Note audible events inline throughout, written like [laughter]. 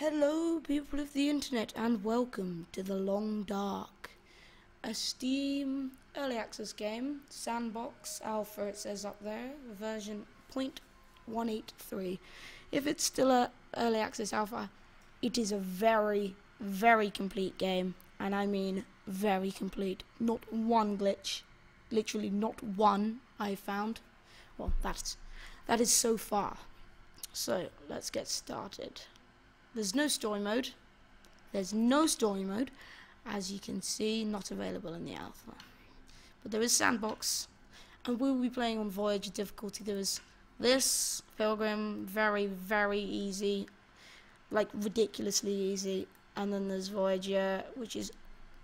Hello, people of the internet, and welcome to The Long Dark, a Steam early access game, sandbox alpha, it says up there, version 0.183. If it's still a early access alpha, it is a very, very complete game, and I mean very complete. Not one glitch, literally not one I found. Well, that's that is so far. So let's get started. There's no story mode. There's no story mode, as you can see, not available in the alpha. But there is sandbox, and we will be playing on Voyager difficulty. There is this Pilgrim, very very easy, like ridiculously easy, and then there's Voyager, which is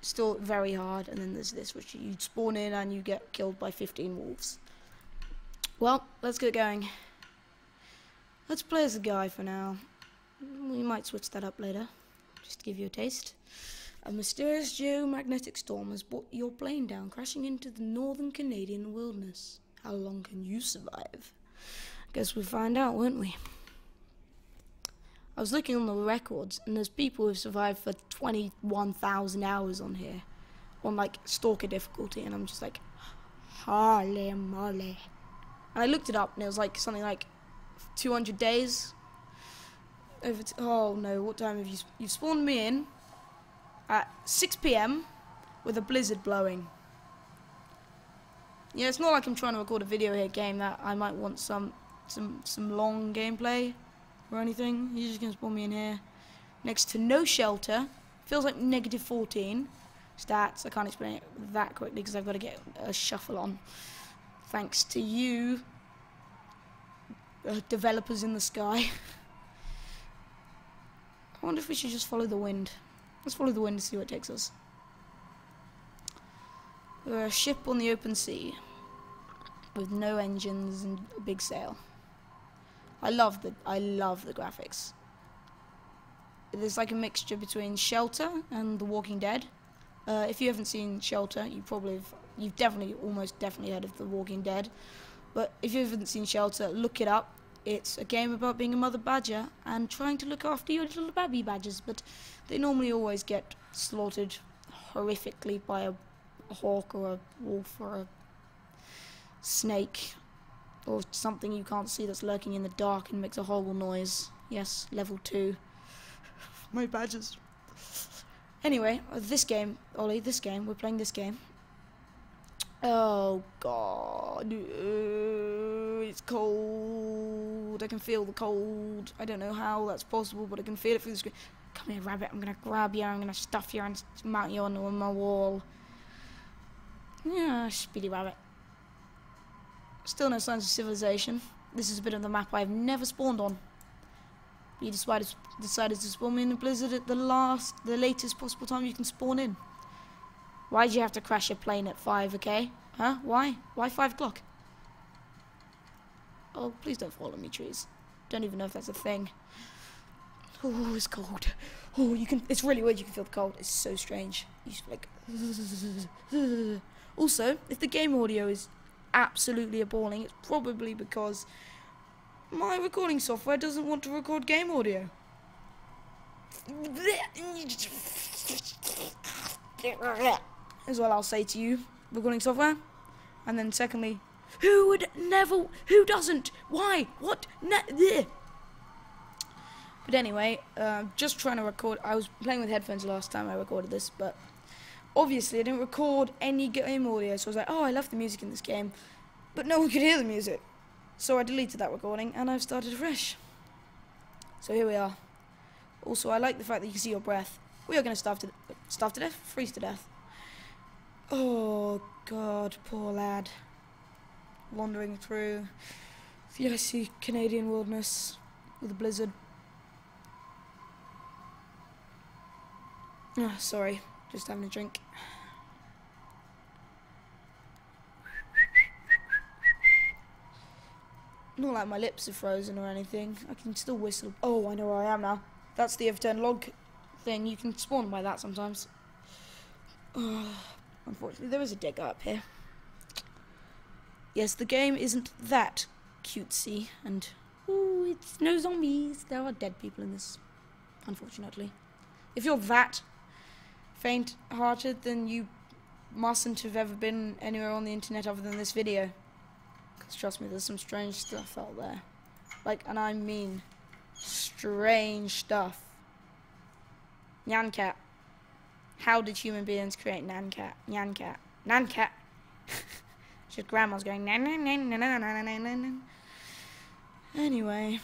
still very hard, and then there's this, which you spawn in and you get killed by 15 wolves. Well, let's get going. Let's play as a guy for now. We might switch that up later, just to give you a taste. A mysterious geomagnetic storm has brought your plane down, crashing into the northern Canadian wilderness. How long can you survive? I guess we'll find out, won't we? I was looking on the records, and there's people who've survived for 21,000 hours on here, on like stalker difficulty, and I'm just like, holy moly. And I looked it up, and it was like something like 200 days over oh no, what time have you you've spawned me in at 6 p.m. with a blizzard blowing. Yeah, it's not like I'm trying to record a video here game that I might want some some some long gameplay or anything. You're just gonna spawn me in here next to no shelter. Feels like negative 14 stats. I can't explain it that quickly because I've got to get a shuffle on. Thanks to you, uh, developers in the sky. [laughs] I wonder if we should just follow the wind. Let's follow the wind and see where it takes us. We're a ship on the open sea with no engines and a big sail. I love the I love the graphics. There's like a mixture between Shelter and The Walking Dead. Uh, if you haven't seen Shelter, you probably have, you've definitely almost definitely heard of The Walking Dead. But if you haven't seen Shelter, look it up. It's a game about being a mother badger and trying to look after your little baby badgers, but they normally always get slaughtered horrifically by a, hawk or a wolf or a snake or something you can't see that's lurking in the dark and makes a horrible noise. Yes, level 2. [laughs] My badgers. Anyway, this game, Ollie, this game, we're playing this game. Oh god, it's cold. I can feel the cold. I don't know how that's possible, but I can feel it through the screen. Come here, rabbit. I'm gonna grab you. I'm gonna stuff you and mount you onto my wall. Yeah, speedy rabbit. Still no signs of civilization. This is a bit of the map I've never spawned on. You decided decided to spawn me in a blizzard at the last, the latest possible time you can spawn in. Why'd you have to crash your plane at 5, okay? Huh? Why? Why 5 o'clock? Oh, please don't fall on me, trees. Don't even know if that's a thing. Oh, it's cold. Oh, you can. It's really weird. You can feel the cold. It's so strange. You just like. [laughs] Also, if the game audio is absolutely appalling, it's probably because my recording software doesn't want to record game audio is what I'll say to you, recording software. And then secondly, who would never, who doesn't, why, what, ne But anyway, uh, just trying to record, I was playing with headphones last time I recorded this, but obviously I didn't record any game audio, so I was like, oh, I love the music in this game, but no one could hear the music. So I deleted that recording, and I've started fresh. So here we are. Also, I like the fact that you can see your breath. We are going to starve to, starve to death, freeze to death. Oh, God, poor lad. Wandering through the icy Canadian wilderness with a blizzard. Oh, sorry, just having a drink. Not like my lips are frozen or anything. I can still whistle. Oh, I know where I am now. That's the overturned log thing. You can spawn by that sometimes. Oh. [sighs] Unfortunately, there is a digger up here. Yes, the game isn't that cutesy, and ooh, it's no zombies. There are dead people in this. unfortunately. If you're that faint-hearted, then you mustn't have ever been anywhere on the internet other than this video. Because trust me, there's some strange stuff out there. Like, and I mean strange stuff. Nyan cat. How did human beings create Nan cat? Nyan cat. Cat. Just grandma's going nan nan nan nan nan nan nan nan. Anyway,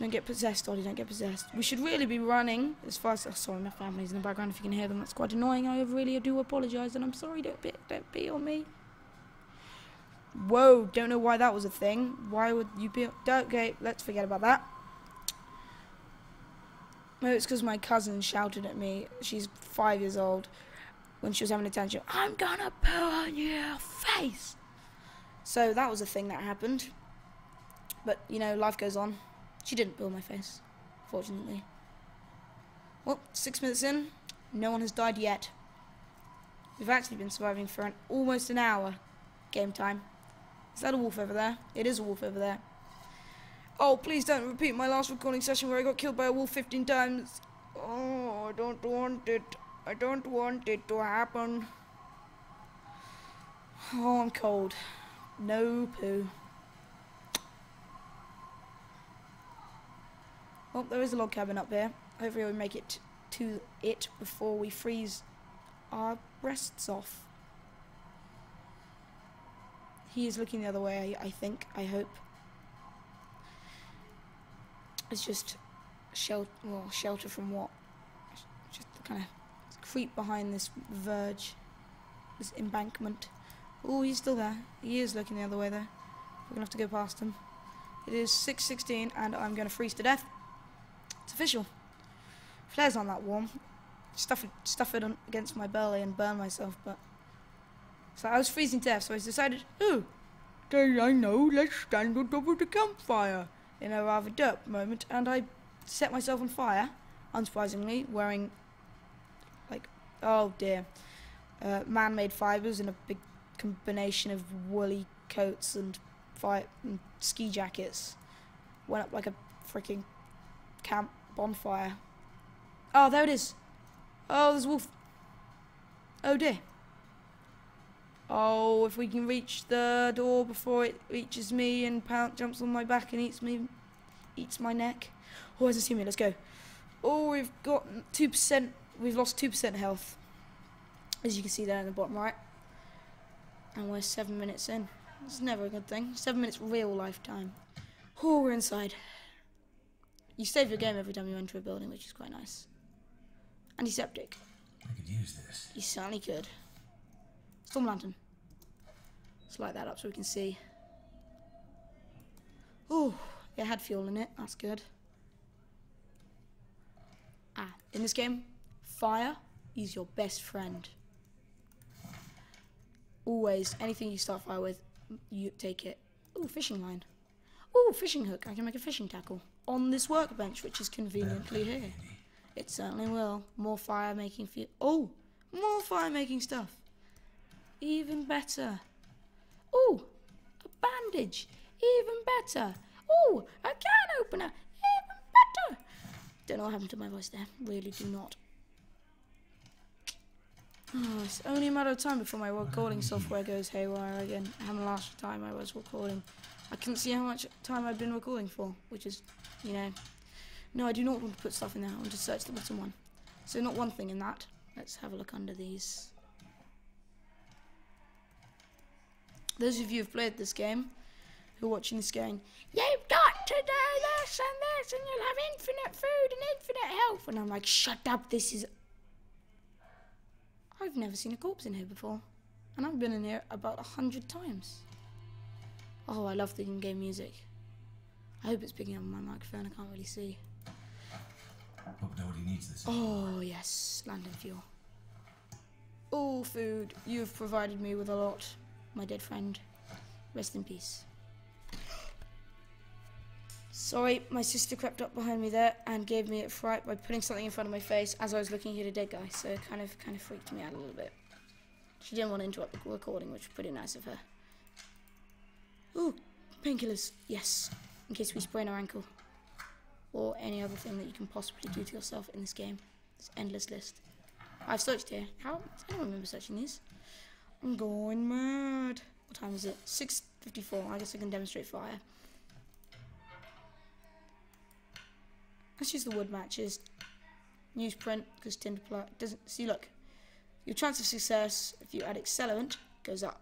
don't get possessed, Ollie. Don't get possessed. We should really be running as fast. Oh, sorry, my family's in the background. If you can hear them, that's quite annoying. I really do apologise, and I'm sorry. Don't be, don't be on me. Whoa! Don't know why that was a thing. Why would you be? Okay, let's forget about that. No, it's because my cousin shouted at me. She's five years old. When she was having a tantrum, I'm gonna poo on your face. So that was a thing that happened. But you know, life goes on. She didn't poo my face, fortunately. Well, six minutes in, no one has died yet. We've actually been surviving for an, almost an hour. Game time. Is that a wolf over there? It is a wolf over there. Oh, please don't repeat my last recording session where I got killed by a wolf 15 times. Oh, I don't want it. I don't want it to happen. Oh, I'm cold. No poo. Well, there is a log cabin up here. Hopefully we make it to it before we freeze our breasts off. He is looking the other way, I, I think, I hope. It's just shelter, well, shelter from what? Just kind of creep behind this verge, this embankment. Oh, he's still there. He is looking the other way there. We're gonna have to go past him. It is 6:16, and I'm gonna freeze to death. It's official. Flares aren't that warm. Stuff it, stuff it against my belly and burn myself, but so I was freezing to death. So I decided, oh, then I know. Let's stand on top of the campfire in a rather derp moment, and I set myself on fire, unsurprisingly, wearing, oh dear, uh, man-made fibres in a big combination of woolly coats and, and ski jackets. Went up like a freaking camp bonfire. Oh, there it is. Oh, there's wolf. Oh dear. Oh, if we can reach the door before it reaches me and Pound jumps on my back and eats me, eats my neck. Oh, hasn't seen me. Let's go. Oh, we've got two percent. We've lost two percent health, as you can see there in the bottom right. And we're seven minutes in. It's never a good thing. Seven minutes real lifetime. Oh, we're inside. You save your game every time you enter a building, which is quite nice. Antiseptic. I could use this. You certainly could. Storm lantern. Let's light that up so we can see. Oh, it had fuel in it. That's good. Ah, in this game, fire is your best friend. Always, anything you start fire with, you take it. Ooh, fishing line. Ooh, fishing hook. I can make a fishing tackle on this workbench, which is conveniently here. It certainly will. More fire making fuel. Oh, more fire making stuff. Even better. Oh, a bandage. Even better. Oh, a can opener. Even better. Don't know what happened to my voice there. Really do not. Oh, it's only a matter of time before my recording software goes haywire again. And last time I was recording, I couldn't see how much time I'd been recording for, which is, you know. No, I do not want to put stuff in there. I want to search the bottom one. So not one thing in that. Let's have a look under these. Those of you who've played this game, who are watching this going, You've got to do this and this and you'll have infinite food and infinite health. And I'm like, shut up, this is... I've never seen a corpse in here before. And I've been in here about a hundred times. Oh, I love the in-game music. I hope it's picking up my microphone, I can't really see. Hope nobody needs this. Oh, yes, landing fuel. Oh, food, you've provided me with a lot, my dead friend. Rest in peace. Sorry, my sister crept up behind me there and gave me a fright by putting something in front of my face as I was looking at a dead guy, so it kind of kind of freaked me out a little bit. She didn't want to interrupt the recording, which was pretty nice of her. Ooh, painkillers, yes, in case we sprain our ankle. or any other thing that you can possibly do to yourself in this game. It's endless list. I've searched here. How? I don't remember searching these. I'm going mad. What time is it? 6.54. I guess I can demonstrate fire. Let's use the wood matches. Newsprint, because tinder doesn't... See, look. Your chance of success, if you add accelerant, goes up.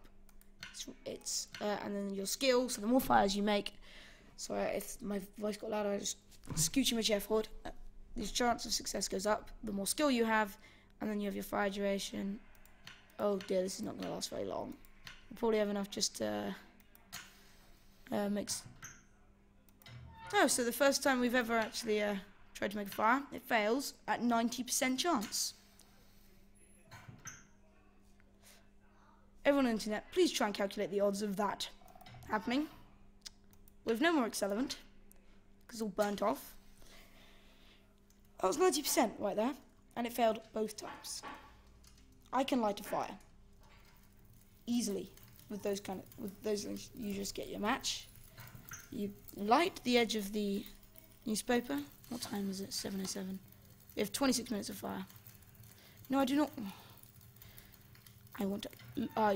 It's, it's uh, and then your skill, so the more fires you make... Sorry, if my voice got louder, I just scooching my chair forward. Uh, your chance of success goes up. The more skill you have, and then you have your fire duration. Oh dear, this is not going to last very long. We'll probably have enough just to uh, mix. Oh, so the first time we've ever actually uh, tried to make a fire, it fails at 90% chance. Everyone on the internet, please try and calculate the odds of that happening. With no more accelerant, because it's all burnt off. That was 90% right there, and it failed both times. I can light a fire easily with those kind of with those things. You just get your match. You light the edge of the newspaper. What time is it? 7:07. We have 26 minutes of fire. No, I do not. I want to uh,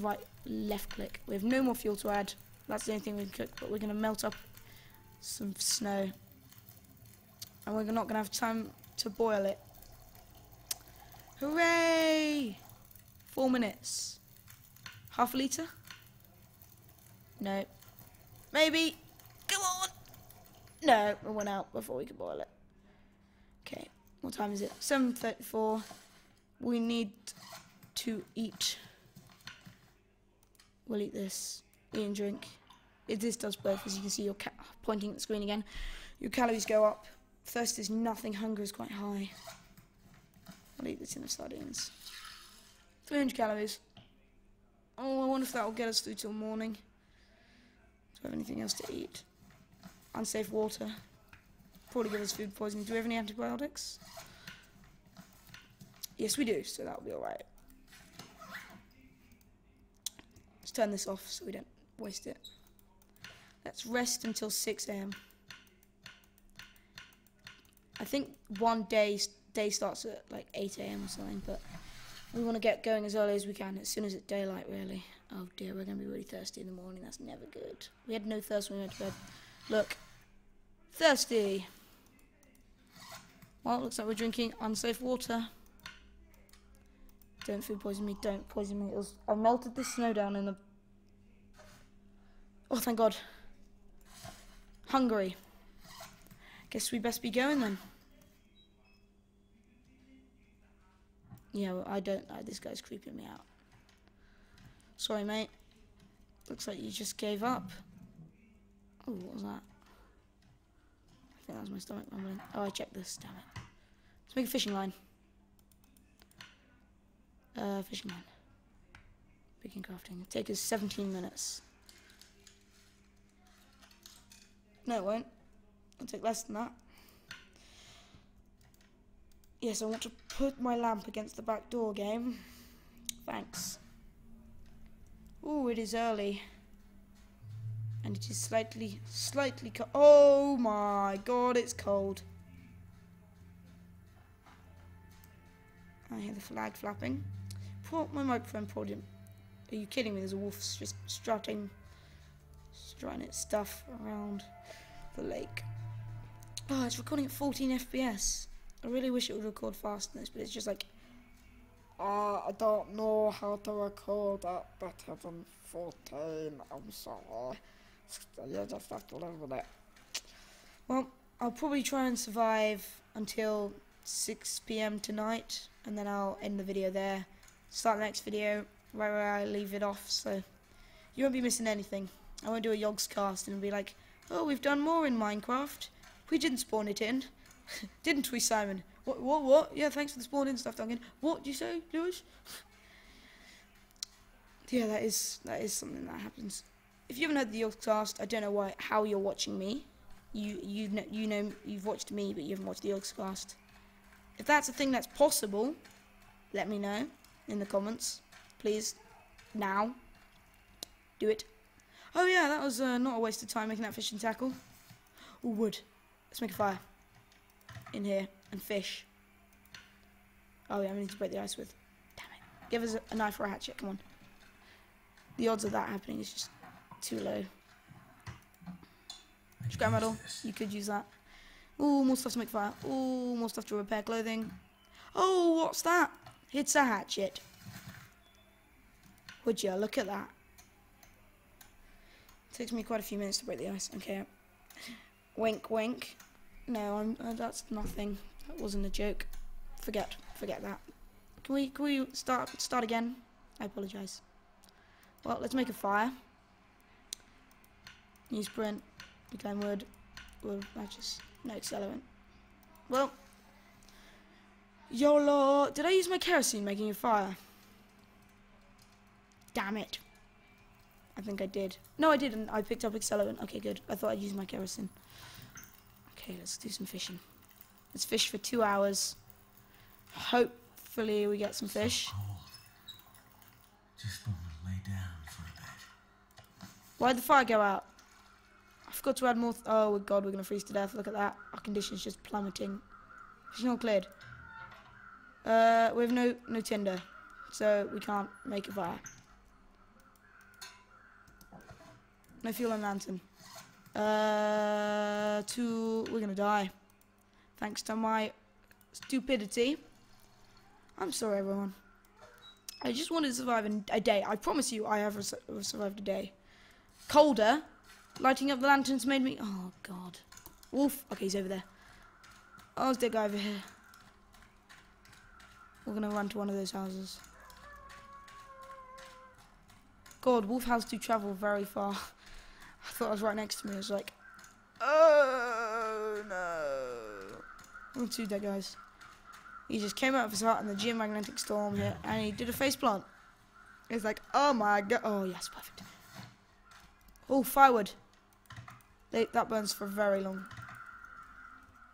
right left click. We have no more fuel to add. That's the only thing we can cook, but we're going to melt up some snow. And we're not going to have time to boil it. Hooray! Four minutes. Half a litre? No. Maybe. No, it went out before we could boil it. Okay, what time is it? 7.34. We need to eat. We'll eat this. Eat and drink. It, this does both, as you can see, you're pointing at the screen again. Your calories go up. Thirst is nothing, hunger is quite high. I'll eat this in the sardines. 300 calories. Oh, I wonder if that will get us through till morning. Do we have anything else to eat? Unsafe water. Probably give us food poisoning. Do we have any antibiotics? Yes, we do, so that'll be alright. Let's turn this off so we don't waste it. Let's rest until 6 a.m. I think one day day starts at like 8 a.m. or something, but we want to get going as early as we can, as soon as it's daylight, really. Oh dear, we're going to be really thirsty in the morning. That's never good. We had no thirst when we went to bed. Look. Thirsty. Well, looks like we're drinking unsafe water. Don't food poison me. Don't poison me. Was, I melted the snow down in the... Oh, thank God. Hungry. Guess we best be going then. Yeah, well, I don't know. This guy's creeping me out. Sorry, mate. Looks like you just gave up. Oh, what was that? Think that was my stomach rumbling. Oh, I checked this. Damn it. Let's make a fishing line. Uh, fishing line. Picking crafting. It takes us 17 minutes. No, it won't. It'll take less than that. Yes, I want to put my lamp against the back door game. Thanks. Oh, it is early. And it is slightly, slightly cold. Oh my god, it's cold. I hear the flag flapping. Put my microphone podium. Are you kidding me? There's a wolf just strutting, strutting its stuff around the lake. Oh, it's recording at 14 FPS. I really wish it would record faster but it's just like, uh, I don't know how to record that better than 14. I'm sorry. Well, I'll probably try and survive until 6 p.m. tonight, and then I'll end the video there. Start the next video right where I leave it off, so you won't be missing anything. I won't do a Yogscast and be like, oh, we've done more in Minecraft. We didn't spawn it in. [laughs] Didn't we, Simon? What, what, what? Yeah, thanks for the spawning stuff, Duncan. What do you say, Lewis? [laughs] yeah, that is that is something that happens. If you haven't heard the Yogscast, I don't know why how you're watching me. You you know you know you've watched me, but you haven't watched the Yogscast. If that's a thing that's possible, let me know in the comments, please. Now, do it. Oh yeah, that was uh, not a waste of time making that fishing tackle. Ooh, wood. Let's make a fire. In here. And fish. Oh yeah, I need to break the ice with. Damn it. Give us a, a knife or a hatchet, come on. The odds of that happening is just too low. Scrap metal. You could use that. Ooh, more stuff to make fire. Ooh, more stuff to repair clothing. Oh, what's that? It's a hatchet. Would you look at that? It Takes me quite a few minutes to break the ice. Okay. Wink, wink. No, I'm. Uh, that's nothing. That wasn't a joke. Forget, forget that. Can we, can we start, start again? I apologise. Well, let's make a fire. Newsprint. Reclaim wood. Wood matches. No accelerant. Well. YOLO! Did I use my kerosene making a fire? Damn it. I think I did. No, I didn't. I picked up accelerant. Okay, good. I thought I'd use my kerosene. Okay, let's do some fishing. Let's fish for two hours. Hopefully we get some fish. Cold. Just want to lay down for a bit. Why'd the fire go out? I forgot to add more. Oh god, we're gonna freeze to death. Look at that. Our conditions just plummeting. Fishing all cleared. Uh, we have no no tinder, so we can't make a fire. No fuel and lantern. Uh, two. We're gonna die. Thanks to my stupidity. I'm sorry, everyone. I just wanted to survive a day. I promise you, I have survived a day. Colder. Lighting up the lanterns made me. Oh God. Wolf. Okay, he's over there. Oh, there's that guy over here. We're gonna run to one of those houses. God, wolf has to travel very far. [laughs] I thought I was right next to me. I was like, oh no. Oh, two dead guys. He just came out of his hut and the geomagnetic storm hit and he did a face plant. It's like, oh my god. Oh, yes, perfect. Oh, firewood. They, that burns for very long.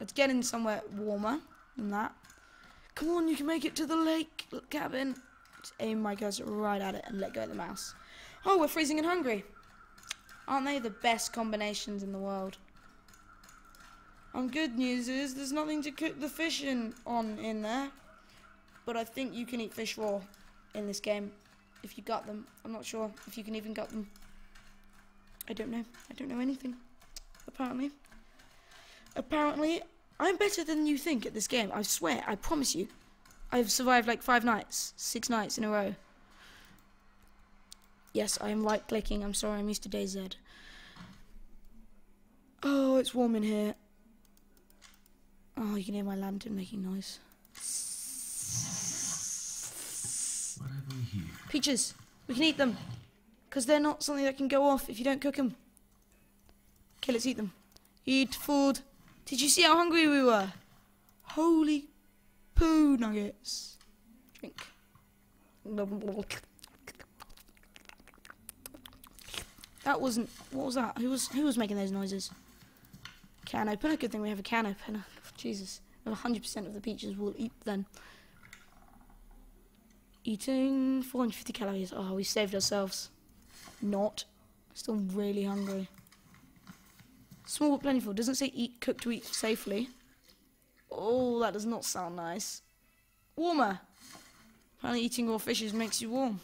Let's get in somewhere warmer than that. Come on, you can make it to the lake cabin. Just aim my cursor right at it and let go of the mouse. Oh, we're freezing and hungry. Aren't they the best combinations in the world? And good news is there's nothing to cook the fish in on in there. But I think you can eat fish raw in this game if you gut them. I'm not sure if you can even gut them. I don't know. I don't know anything. Apparently. Apparently, I'm better than you think at this game. I swear. I promise you. I've survived like five nights, six nights in a row. Yes, I am right clicking. I'm sorry, I'm used to DayZ. Oh, it's warm in here. Oh, you can hear my lantern making noise. What have we here? Peaches, we can eat them. Because they're not something that can go off if you don't cook them. Okay, let's eat them. Eat food. Did you see how hungry we were? Holy poo nuggets. Drink. That wasn't. What was that? Who was who was making those noises? Can opener. Good thing we have a can opener. [laughs] Jesus. 100% of the peaches will eat then. Eating 450 calories. Oh, we saved ourselves. Not. Still really hungry. Small but plentiful. Doesn't say eat, cook to eat safely. Oh, that does not sound nice. Warmer. Apparently eating raw fishes makes you warm.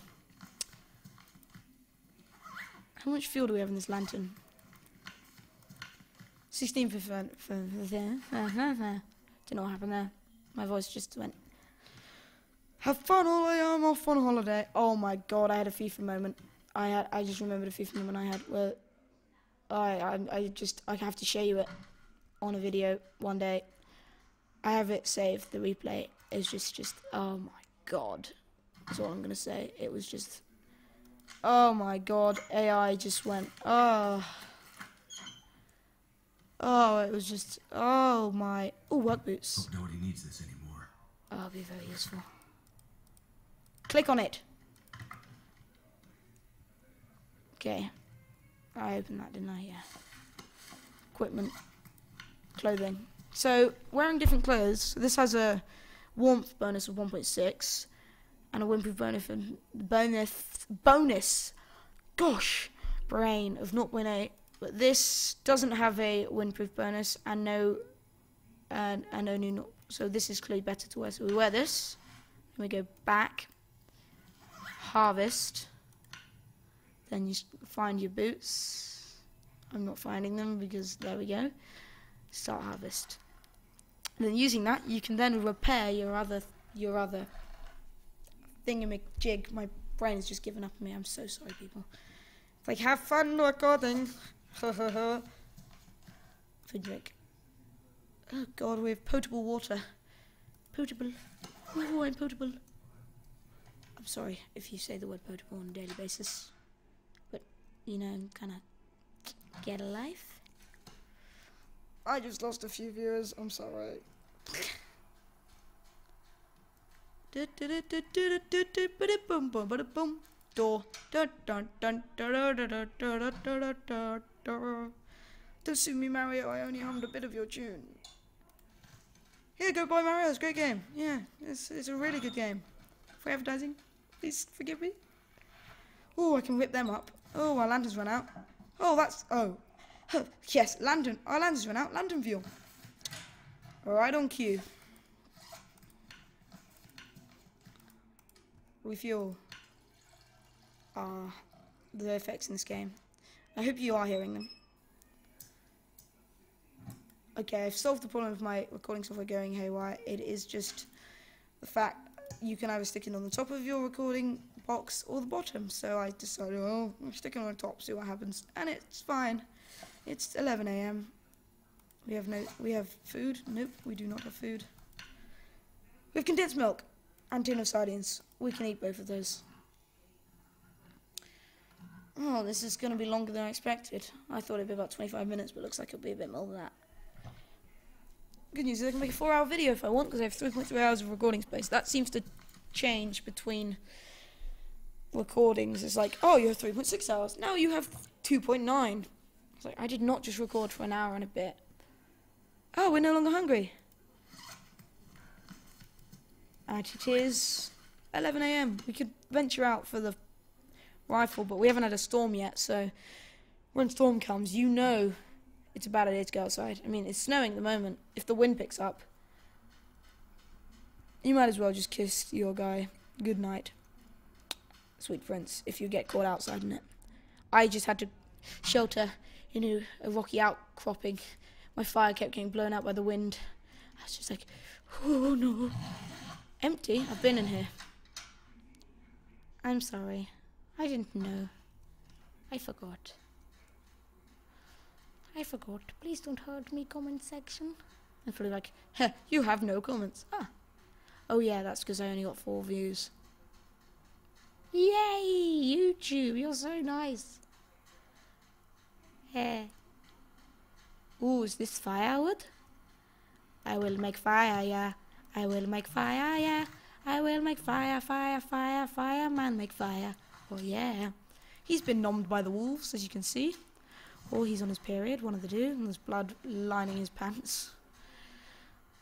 How much fuel do we have in this lantern? 16 for, for, for, for uh-huh, uh-huh. Don't know what happened there. My voice just went. Have fun, all I am off on holiday. Oh my god, I had a FIFA moment. I had, I just remembered a FIFA moment I had where I, I, I just, I have to show you it on a video one day. I have it saved. The replay is just, just, oh my god. That's all I'm gonna say. It was just, oh my god. AI just went, oh. Oh, it was just, oh my, oh, work boots. Hope nobody needs this anymore. Oh, that'll be very useful. Click on it. Okay. I opened that, didn't I? Yeah. Equipment. Clothing. So, wearing different clothes. This has a warmth bonus of 1.6 and a windproof bonus bonus bonus. Gosh, brain of 0.8. But this doesn't have a windproof bonus and no and and not. So this is clearly better to wear. So we wear this. Then we go back. Harvest. Then you find your boots. I'm not finding them because there we go. Start harvest. And then using that, you can then repair your other your other thingamajig. My brain has just given up on me. I'm so sorry, people. It's like have fun recording. [laughs] For drink. Oh God, we have potable water. Potable. Oh, I'm potable. I'm sorry if you say the word potable on a daily basis, you know, kind of get a life. I just lost a few viewers. I'm sorry. Don't sue me, Mario. I only hummed a bit of your tune. Here, go It's a Great game. Yeah, it's, it's a really good game. For advertising, please forgive me. Oh, I can whip them up. Oh, our lantern's run out. Oh, that's... Oh. Yes, lantern. Our lantern's run out. Lantern fuel. Right on cue. Refuel. Ah, the effects in this game. I hope you are hearing them. Okay, I've solved the problem of my recording software going haywire. It is just the fact you can either stick it on the top of your recording box or the bottom. So I decided, oh, I'll stick it on the top, see what happens, and it's fine. It's 11 a.m. We have no, we have food. Nope, we do not have food. We have condensed milk and tin of sardines. We can eat both of those. Oh, this is going to be longer than I expected. I thought it'd be about 25 minutes, but looks like it'll be a bit more than that. Good news is I can make a four hour video if I want because I have 3.3 hours of recording space. That seems to change between recordings. It's like, oh, you have 3.6 hours. Now you have 2.9. It's like, I did not just record for an hour and a bit. Oh, we're no longer hungry. And it is 11 a.m. We could venture out for the rifle, but we haven't had a storm yet, so when storm comes, you know it's a bad idea to go outside. I mean, it's snowing at the moment. If the wind picks up, you might as well just kiss your guy good night, sweet prince, if you get caught outside in it. I just had to shelter, you know, a rocky outcropping. My fire kept getting blown out by the wind. I was just like, oh no. Empty? I've been in here. I'm sorry. I didn't know. I forgot. I forgot. Please don't hurt me, comment section. And probably like, you have no comments. Ah. Oh yeah, that's because I only got four views. Yay, YouTube, you're so nice. Yeah. Ooh, is this firewood? I will make fire, yeah. I will make fire, yeah. I will make fire, fire, fire, fireman make fire. Oh yeah. He's been nommed by the wolves, as you can see. Or he's on his period, one of the two, and there's blood lining his pants.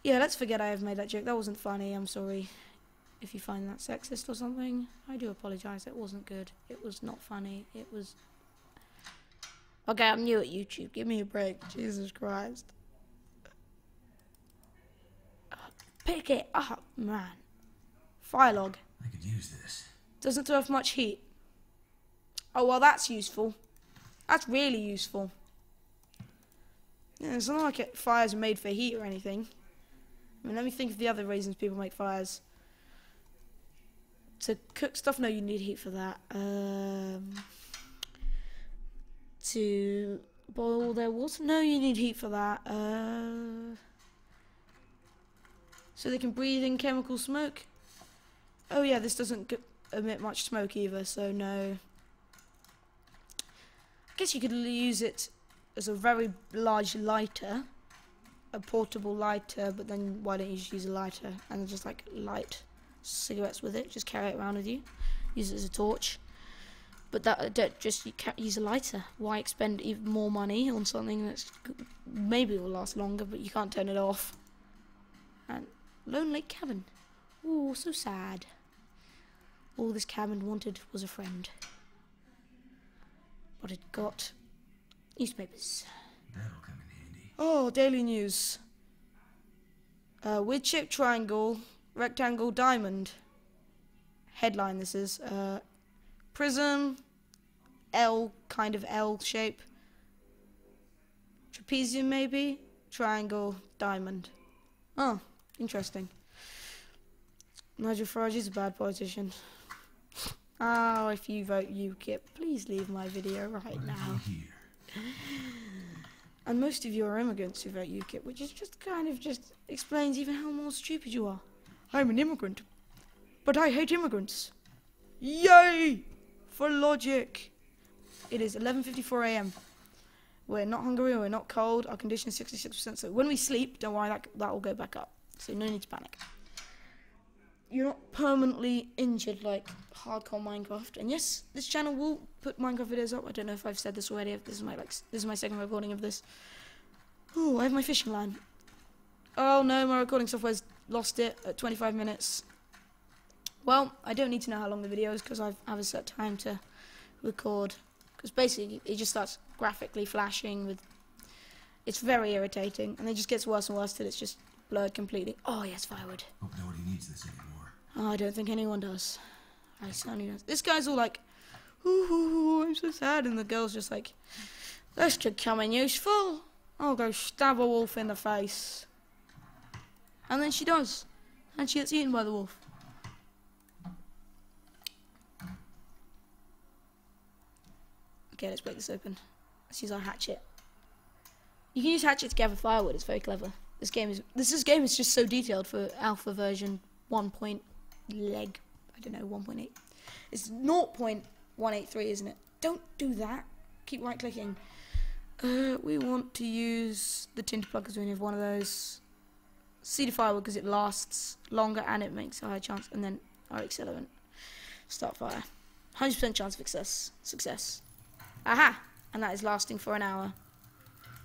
Yeah, let's forget I have made that joke. That wasn't funny. I'm sorry if you find that sexist or something. I do apologise. It wasn't good. It was not funny. It was. Okay, I'm new at YouTube. Give me a break. Jesus Christ. Pick it up, man. Fire log. I could use this. Doesn't throw off much heat. Oh, well, that's useful. That's really useful. Yeah, it's not like it, fires are made for heat or anything. I mean, let me think of the other reasons people make fires. To cook stuff, no, you need heat for that. Um, to boil their water, no, you need heat for that. Uh, so they can breathe in chemical smoke. Oh yeah, this doesn't emit much smoke either, so no. I guess you could use it as a very large lighter, a portable lighter, but then why don't you just use a lighter and just like light cigarettes with it? Just carry it around with you, use it as a torch. But that don't just you ca- use a lighter. Why expend even more money on something that's maybe will last longer, but you can't turn it off? And Lone Lake Cabin. Oh, so sad. All this cabin wanted was a friend. But it got newspapers. That'll come in handy. Oh, Daily News. Uh, with chip triangle, rectangle, diamond. Headline this is. Uh, prism, L, kind of L shape. Trapezium maybe? Triangle, diamond. Oh, interesting. Nigel Farage is a bad politician. Oh, if you vote UKIP, please leave my video right now. have we here? And most of you are immigrants who vote UKIP, which is just kind of just explains even how more stupid you are. I'm an immigrant, but I hate immigrants. Yay! For logic. It is 11:54 a.m. We're not hungry, we're not cold. Our condition is 66%. So when we sleep, don't worry, that that will go back up. So no need to panic. You're not permanently injured like hardcore Minecraft. And yes, this channel will put Minecraft videos up. I don't know if I've said this already. This is my like this is my second recording of this. Oh, I have my fishing line. Oh no, my recording software's lost it at 25 minutes. Well, I don't need to know how long the video is because I have a set time to record. Because basically, it just starts graphically flashing with. It's very irritating, and it just gets worse and worse till it's just blurred completely. Oh yes, firewood. Hope nobody needs this anymore. Oh, I don't think anyone does. I certainly don't. This guy's all like, ooh, I'm so sad. And the girl's just like, this could come in useful. I'll go stab a wolf in the face. And then she does. And she gets eaten by the wolf. Okay, let's break this open. Let's use our hatchet. You can use hatchet to gather firewood. It's very clever. This game is this, this game is just so detailed for alpha version 1. Point leg. I don't know 1.8. It's 0.183, isn't it? Don't do that. Keep right clicking. Uh, we want to use the tinder plug because we only have one of those. Cedar firewood because it lasts longer and it makes a higher chance. And then our accelerant. Start fire. 100% chance of success. Success. Aha! And that is lasting for an hour.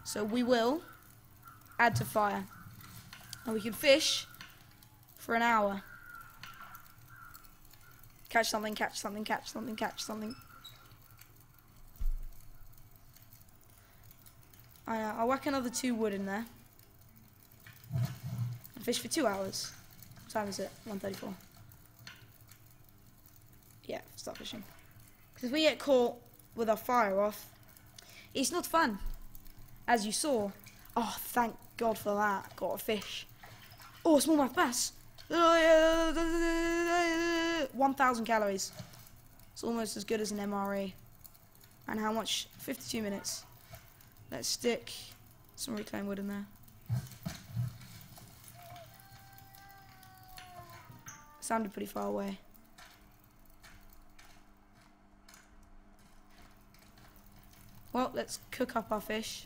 So we will add to fire. And we can fish for an hour. Catch something, catch something, catch something, catch something. I, uh, I'll whack another two wood in there. Fish for two hours. What time is it? 1.34. Yeah, start fishing. Because we get caught with our fire off, it's not fun. As you saw. Oh, thank God for that. Got a fish. Oh, smallmouth bass. 1,000 calories. It's almost as good as an MRE. And how much? 52 minutes. Let's stick some reclaimed wood in there. Sounded pretty far away. Well, let's cook up our fish.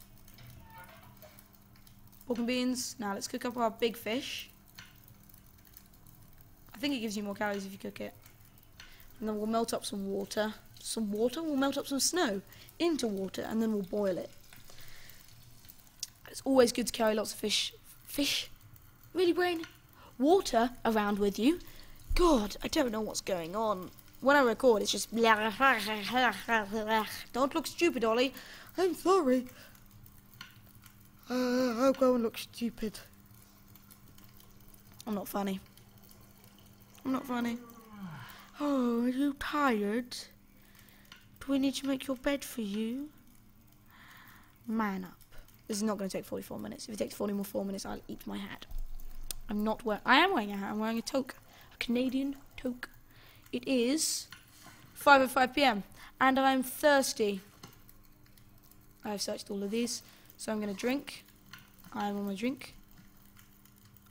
Pork and beans. Now let's cook up our big fish. I think it gives you more calories if you cook it. And then we'll melt up some water. Some water? We'll melt up some snow into water and then we'll boil it. It's always good to carry lots of fish. Fish? Really, Brain? Water around with you? God, I don't know what's going on. When I record, it's just. Don't look stupid, Ollie. I'm sorry. Uh, I'll go and look stupid. I'm not funny. I'm not funny. Oh, are you tired? Do we need to make your bed for you? Man up. This is not going to take 44 minutes. If it takes 44 more minutes, I'll eat my hat. I'm not wearing. I am wearing a hat. I'm wearing a toque, Canadian toque. It is 5:05 p.m. and I'm thirsty. I've searched all of these, so I'm going to drink. I'm on my drink.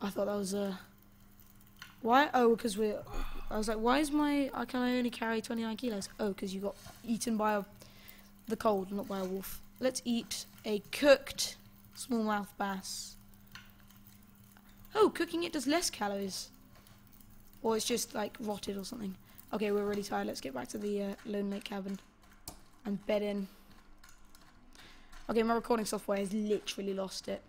I thought that was a. Uh, why? Oh, because we're. I was like, why is my. I can only carry 29 kilos? Oh, because you got eaten by a, the cold, not by a wolf. Let's eat a cooked smallmouth bass. Oh, cooking it does less calories. Or it's just like rotted or something. Okay, we're really tired. Let's get back to the uh, Lone Lake cabin and bed in. Okay, my recording software has literally lost it.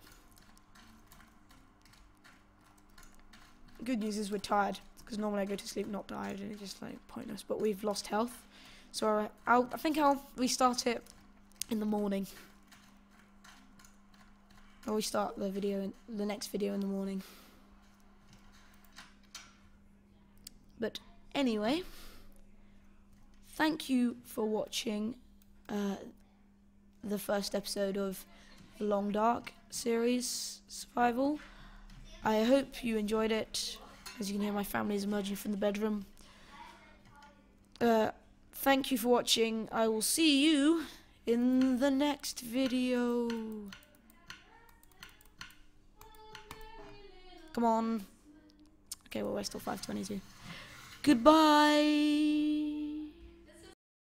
Good news is we're tired because normally I go to sleep not tired and it's just like pointless. But we've lost health, so uh, I'll, I think I'll restart it in the morning. Or we start the video in the next video in the morning. But anyway, thank you for watching uh, the first episode of the Long Dark series survival. I hope you enjoyed it. As you can hear, my family is emerging from the bedroom. Uh, thank you for watching. I will see you in the next video. Come on. Okay, well, we're still 522. Goodbye.